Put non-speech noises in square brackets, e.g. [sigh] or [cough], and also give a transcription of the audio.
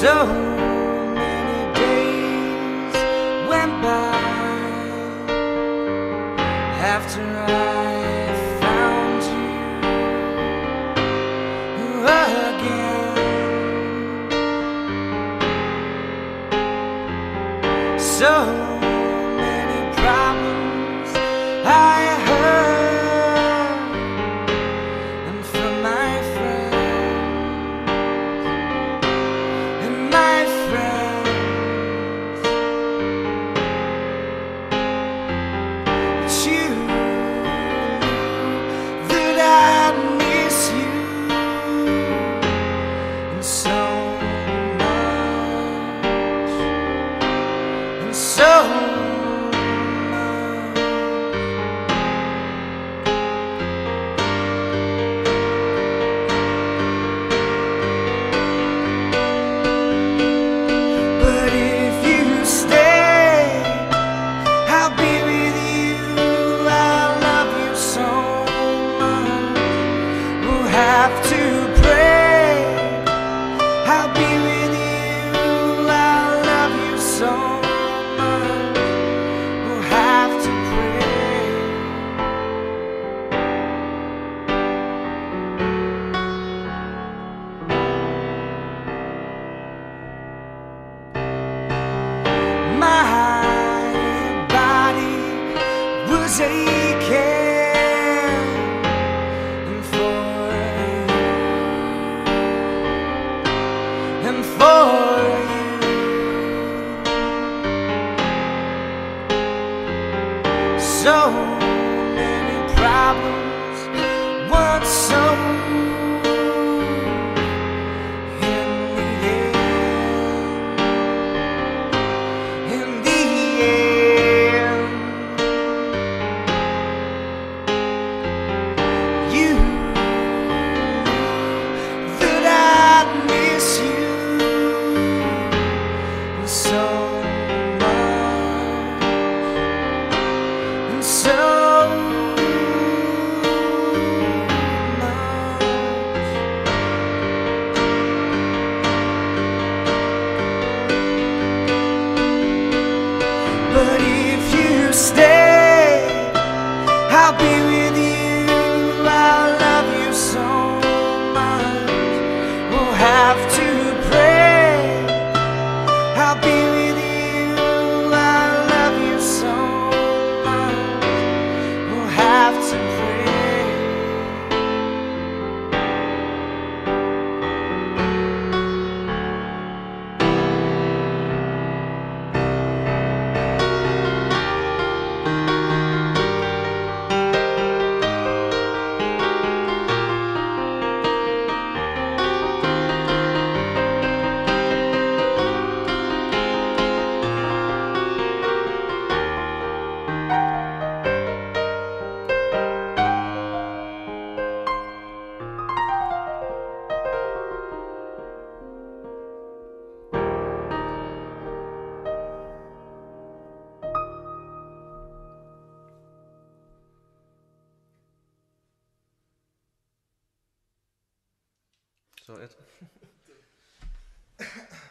So many days went by after I found you again. So taken for and for you. So many problems. shown Steuert. [laughs]